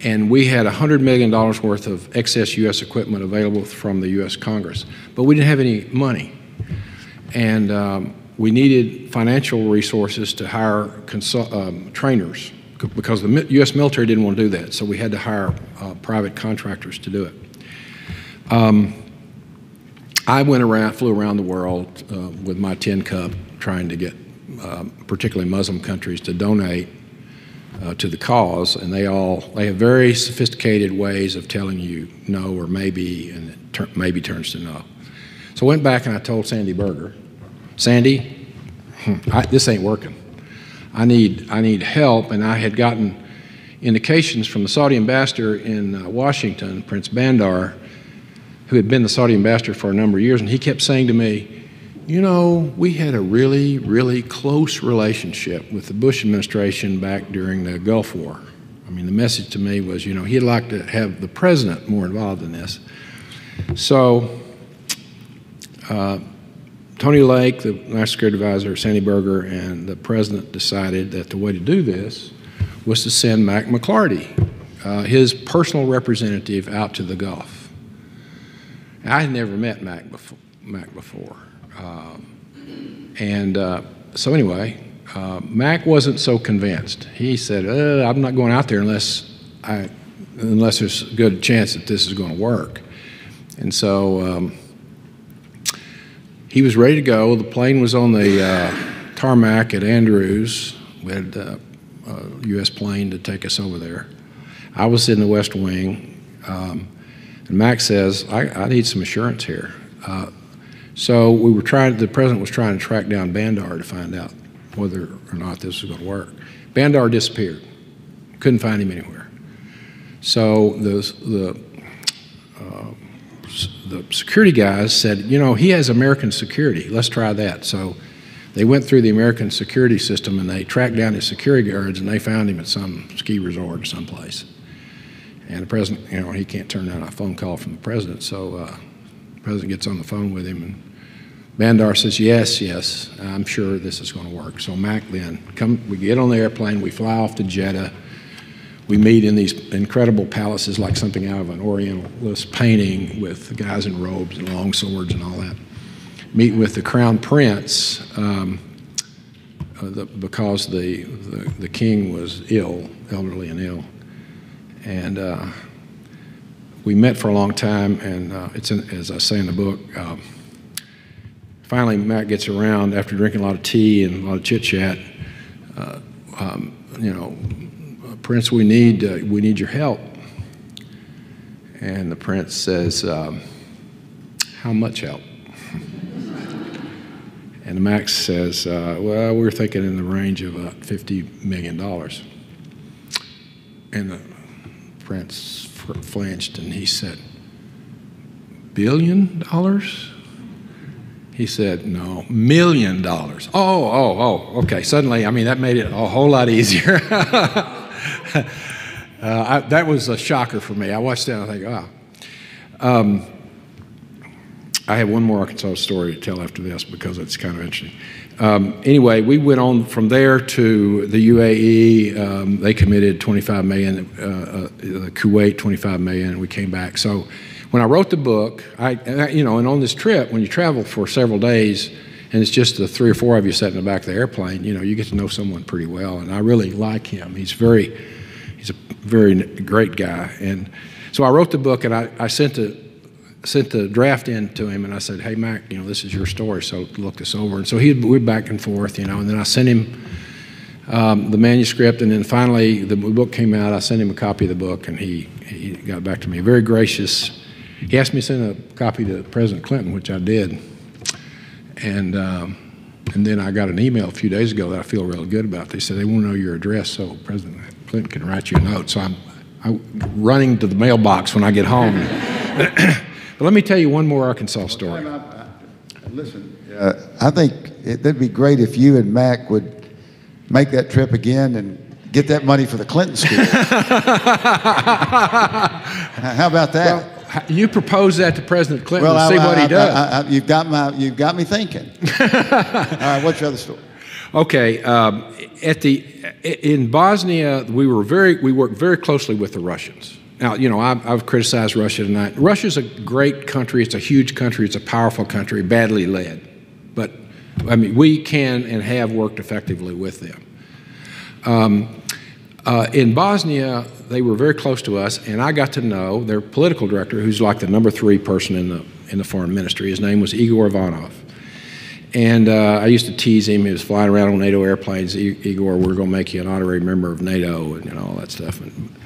and we had $100 million worth of excess U.S. equipment available from the U.S. Congress. But we didn't have any money. And um, we needed financial resources to hire um, trainers because the U.S. military didn't want to do that. So we had to hire uh, private contractors to do it. Um, I went around, flew around the world uh, with my tin cup, trying to get uh, particularly Muslim countries to donate uh, to the cause, and they all they have very sophisticated ways of telling you no or maybe, and ter- maybe turns to no. So I went back and I told Sandy Berger, Sandy, hmm, I, this ain't working. I need I need help, and I had gotten indications from the Saudi ambassador in uh, Washington, Prince Bandar who had been the Saudi ambassador for a number of years, and he kept saying to me, You know, we had a really, really close relationship with the Bush administration back during the Gulf War. I mean, the message to me was, you know, he'd like to have the president more involved in this. So, uh, Tony Lake, the National Security Advisor, Sandy Berger, and the president decided that the way to do this was to send Mac McLarty, uh, his personal representative, out to the Gulf. I had never met Mac before. Mac before. Um, and uh, so anyway, uh, Mac wasn't so convinced. He said, uh, "I'm not going out there unless I, unless there's a good chance that this is going to work." And so um, he was ready to go. The plane was on the uh, tarmac at Andrews. We had a U.S. plane to take us over there. I was in the West Wing. Um, and Mac says, I, I need some assurance here. Uh, so we were trying, the president was trying to track down Bandar to find out whether or not this was going to work. Bandar disappeared. Couldn't find him anywhere. So the, the, uh, the security guys said, you know, he has American security. Let's try that. So They went through the American security system and they tracked down his security guards and they found him at some ski resort or someplace. And the president, you know, he can't turn down a phone call from the president, so uh, the president gets on the phone with him and Bandar says, yes, yes, I'm sure this is going to work. So Mac then, come, we get on the airplane, we fly off to Jeddah, we meet in these incredible palaces like something out of an Orientalist painting with guys in robes and long swords and all that. Meet with the crown prince um, uh, the, because the, the, the, king was ill, elderly and ill. And uh, we met for a long time, and uh, it's in, as I say in the book. Uh, finally, Mac gets around after drinking a lot of tea and a lot of chit chat. Uh, um, you know, Prince, we need, uh, we need your help. And the prince says, um, How much help? and Mac says, uh, Well, we're thinking in the range of about $50 million. And the prince flinched and he said, Billion dollars? He said, No, million dollars. Oh, oh, oh, okay. Suddenly, I mean, that made it a whole lot easier. uh, I, that was a shocker for me. I watched that and I think, ah. Um, I have one more Arkansas story to tell after this because it's kind of interesting. Um, anyway, we went on from there to the UAE. Um, they committed 25 million, uh, uh, Kuwait 25 million, and we came back. So when I wrote the book, I, you know, and on this trip, when you travel for several days, and it's just the three or four of you sitting in the back of the airplane, you know, you get to know someone pretty well. And I really like him. He's very, he's a very great guy. And so I wrote the book and I, I sent the sent the draft in to him and I said, Hey Mac, you know, this is your story, so look this over. And so he we back and forth, you know, and then I sent him um, the manuscript and then finally the book came out. I sent him a copy of the book and he he got back to me. Very gracious. He asked me to send a copy to President Clinton, which I did. And, um, and then I got an email a few days ago that I feel really good about. They said they want to know your address so President Clinton can write you a note. So I'm, I'm running to the mailbox when I get home. but let me tell you one more Arkansas story. Listen, uh, I think it'd be great if you and Mac would make that trip again and get that money for the Clinton school. How about that? Well, you propose that to President Clinton well, see I, what I, he does. I, you've got my, you've got me thinking. All right, what's your other story? Okay, um, at the in Bosnia, we were very we worked very closely with the Russians. Now, you know, I've, I've criticized Russia tonight. Russia's a great country. It's a huge country. It's a powerful country, badly led. But I mean, we can and have worked effectively with them. Um, uh, in Bosnia, they were very close to us, and I got to know their political director, who's like the number three person in the in the foreign ministry. His name was Igor Ivanov, and uh, I used to tease him. He was flying around on NATO airplanes. Igor, we're going to make you an honorary member of NATO, and you know all that stuff. And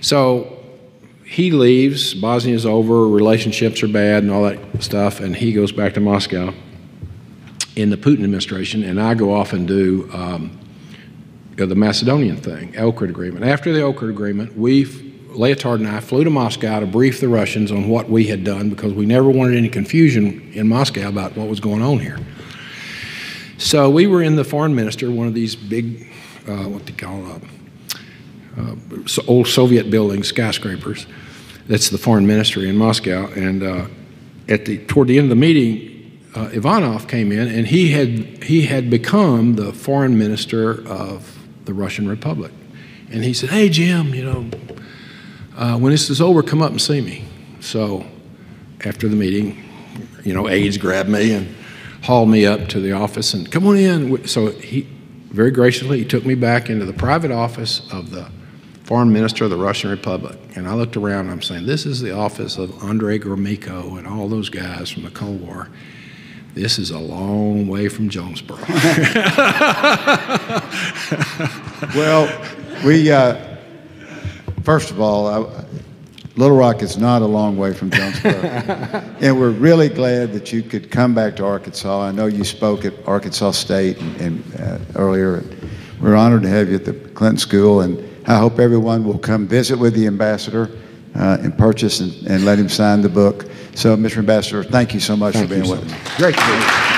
so he leaves. Bosnia's over. Relationships are bad, and all that stuff. And he goes back to Moscow in the Putin administration, and I go off and do. Um, the Macedonian thing, Ohrid Agreement. After the Ohrid Agreement, we, Leotard and I, flew to Moscow to brief the Russians on what we had done because we never wanted any confusion in Moscow about what was going on here. So we were in the foreign minister, one of these big, uh, what they call uh, uh, old Soviet buildings, skyscrapers. That's the foreign ministry in Moscow. And uh, at the toward the end of the meeting, uh, Ivanov came in, and he had he had become the foreign minister of the Russian Republic. And he said, Hey, Jim, you know, uh, when this is over, come up and see me. So after the meeting, you know, aides grabbed me and hauled me up to the office and come on in. So he very graciously he took me back into the private office of the foreign minister of the Russian Republic. And I looked around and I'm saying, this is the office of Andrei Gromyko and all those guys from the Cold War. This is a long way from Jonesboro. well, we, uh, first of all, I, Little Rock is not a long way from Jonesboro. and we're really glad that you could come back to Arkansas. I know you spoke at Arkansas State and, and uh, earlier. We're honored to have you at the Clinton School, and I hope everyone will come visit with the ambassador uh, and purchase and, and let him sign the book. So, Mr. Ambassador, thank you so much thank for being so with us. Great to be